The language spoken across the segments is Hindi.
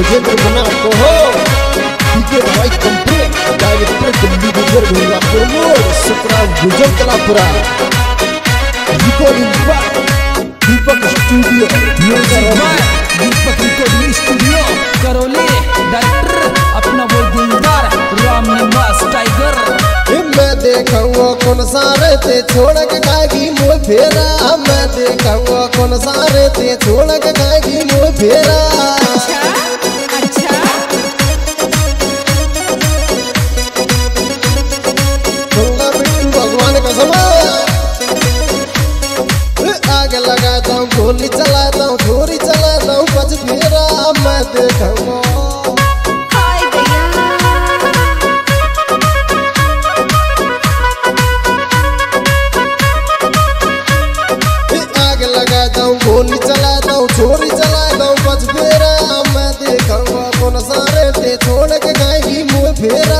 बना को हो डीजे भाई कंप्लीट डायरेक्टर दिल्ली गुजर गुजरा प्रमोद सुकरा गुजर Kalapura recording by Deepak studio music by Deepak recording studio Karauli director अपना वो दिलदार राम निवास टाइगर मैं देखूँगा कौन सारे ते छोड़ के गागी मोह फेरा मैं देखूँगा कौन सारे ते छोड़ के फेरा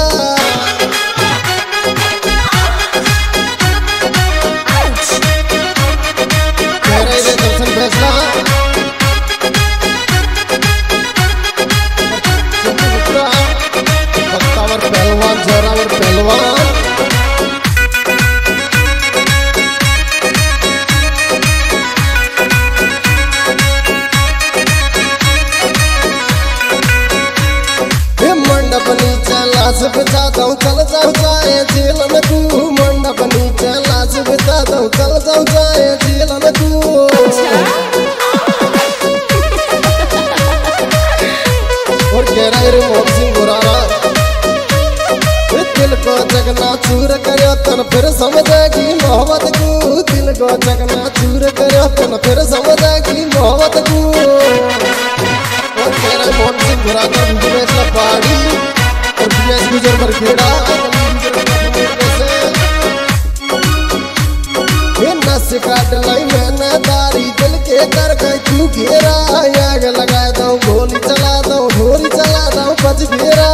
लाश बिछाता चल जाऊँ जाए जेल तू। मंडप नीचे बिछाता हूँ, चल जाऊँ जाए जेल में तू। रे गुरारा ए दिल को जगना चूर करो तन, फिर समझेगी मोहब्बत को दिल को जगना चूर करो तन, फिर समझेगी बिज़नेस गुजर पर खेड़ा ये नस काट लाई दिल के कर घेरा। आग लगा दो गोली चला दो ढोली चला दो बज घेरा।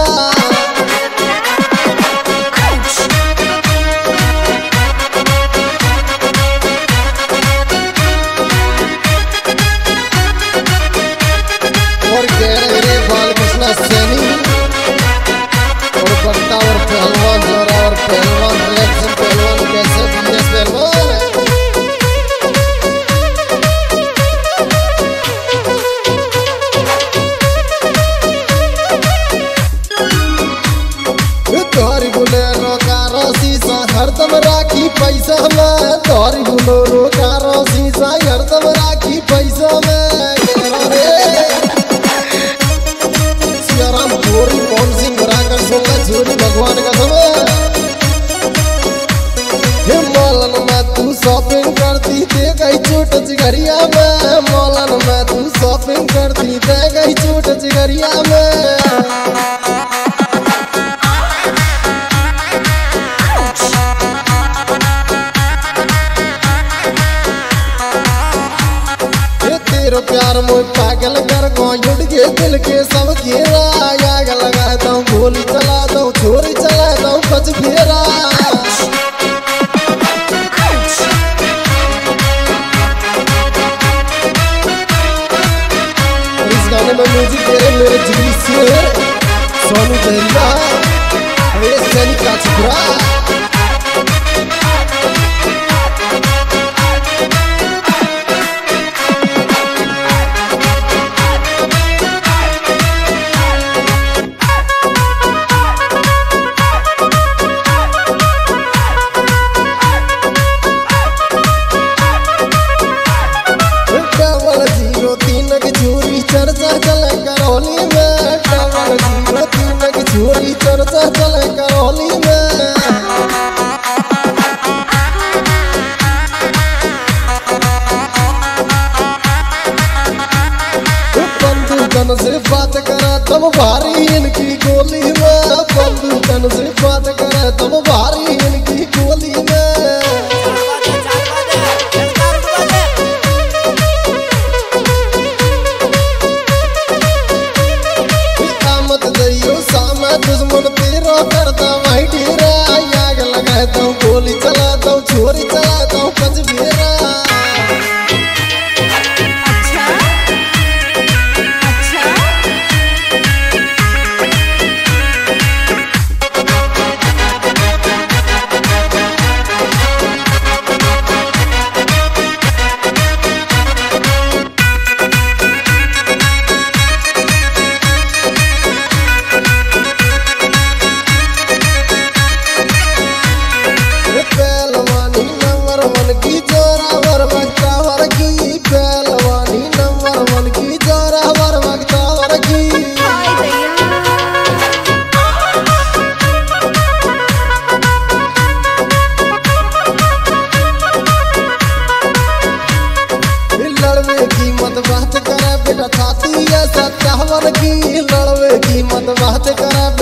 Oh. दे गई छोट चिगरिया में। मौलन में तू शॉपिंग करती, दे छोट चिगरिया में। तेरो प्यार मोय पागल कर गो के दिल के सब घेरा आग लगा दो गोली चला दो छोरी चला दो बच फेरा तुम भारी इनकी गोली में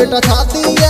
बेटा छाती